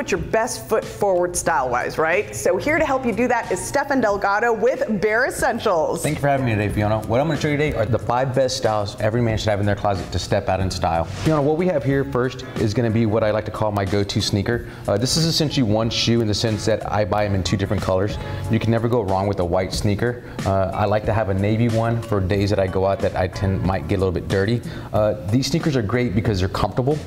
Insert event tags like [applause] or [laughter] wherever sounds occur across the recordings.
put your best foot forward style-wise, right? So here to help you do that is Stephen Delgado with Bexar Essentials. Thank you for having me today, Fiona. What I'm going to show you today are the five best styles every man should have in their closet to step out in style. Fiona, what we have here first is going to be what I like to call my go-to sneaker. Uh, this is essentially one shoe in the sense that I buy them in two different colors. You can never go wrong with a white sneaker. Uh, I like to have a navy one for days that I go out that I tend might get a little bit dirty. Uh, these sneakers are great because they're comfortable,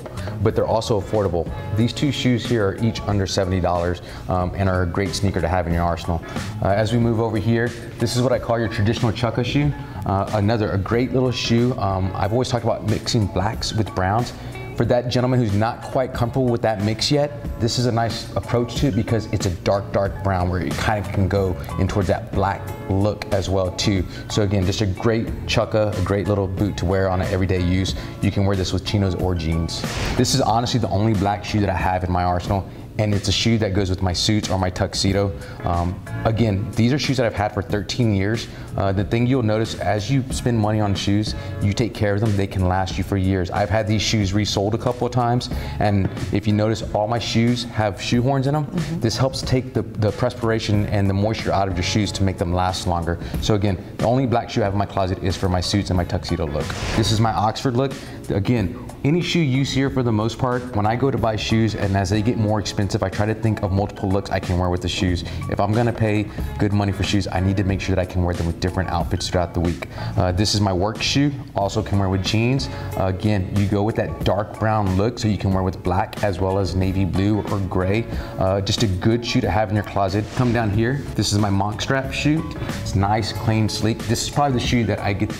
but they're also affordable. These two shoes here are each under $70 um, and are a great sneaker to have in your arsenal. Uh, as we move over here, this is what I call your traditional chukka shoe. Uh, another, a great little shoe. Um, I've always talked about mixing blacks with browns. For that gentleman who's not quite comfortable with that mix yet, this is a nice approach to it because it's a dark, dark brown where it kind of can go in towards that black look as well too. So again, just a great chukka, a great little boot to wear on an everyday use. You can wear this with chinos or jeans. This is honestly the only black shoe that I have in my arsenal and it's a shoe that goes with my suits or my tuxedo. Um, again, these are shoes that I've had for 13 years. Uh, the thing you'll notice as you spend money on shoes, you take care of them, they can last you for years. I've had these shoes resoled a couple of times, and if you notice, all my shoes have shoe horns in them. Mm -hmm. This helps take the, the perspiration and the moisture out of your shoes to make them last longer. So again, the only black shoe I have in my closet is for my suits and my tuxedo look. This is my Oxford look. Again, any shoe you see here for the most part, when I go to buy shoes and as they get more expensive, I try to think of multiple looks I can wear with the shoes. If I'm gonna pay good money for shoes, I need to make sure that I can wear them with different outfits throughout the week. Uh, this is my work shoe, also can wear with jeans. Uh, again, you go with that dark brown look so you can wear with black as well as navy blue or gray. Uh, just a good shoe to have in your closet. Come down here, this is my monk strap shoe. It's nice, clean, sleek. This is probably the shoe that I get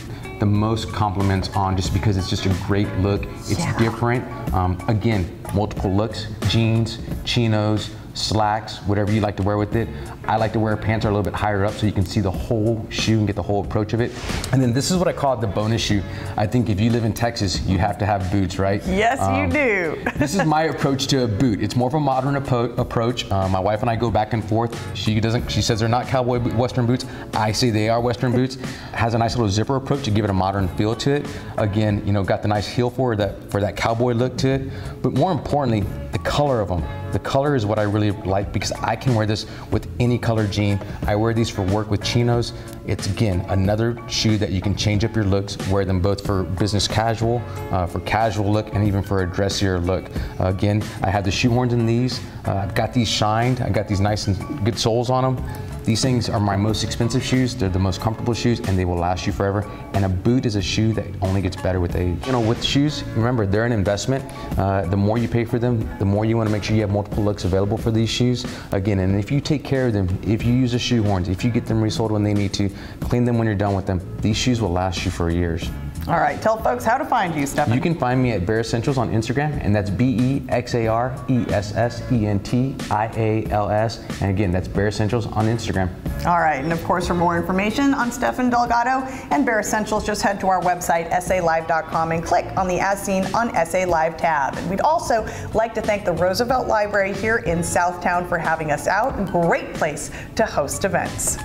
the most compliments on just because it's just a great look. It's yeah. different. Um, again, multiple looks, jeans, chinos, slacks, whatever you like to wear with it. I like to wear pants are a little bit higher up so you can see the whole shoe and get the whole approach of it. And then this is what I call the bonus shoe. I think if you live in Texas, you have to have boots, right? Yes, um, you do. [laughs] this is my approach to a boot. It's more of a modern approach. Uh, my wife and I go back and forth. She doesn't. She says they're not cowboy Western boots. I say they are Western [laughs] boots. Has a nice little zipper approach to give it a modern feel to it. Again, you know, got the nice heel for that for that cowboy look to it. But more importantly, color of them. The color is what I really like because I can wear this with any color jean. I wear these for work with chinos. It's again, another shoe that you can change up your looks, wear them both for business casual, uh, for casual look, and even for a dressier look. Uh, again, I have the shoe horns in these. Uh, I've got these shined. I've got these nice and good soles on them. These things are my most expensive shoes. They're the most comfortable shoes and they will last you forever. And a boot is a shoe that only gets better with age. You know, with shoes, remember, they're an investment. Uh, the more you pay for them, the more you want to make sure you have multiple looks available for these shoes. Again, and if you take care of them, if you use the shoe horns, if you get them resoled when they need to, clean them when you're done with them, these shoes will last you for years. All right, tell folks how to find you, Stephen. You can find me at Bexar Essentials on Instagram, and that's B E X A R E S S E N T I A L S. And again, that's Bexar Essentials on Instagram. All right, and of course, for more information on Stephen Delgado and Bexar Essentials, just head to our website, salive.com, and click on the As Seen on SA Live tab. And we'd also like to thank the Roosevelt Library here in Southtown for having us out. Great place to host events.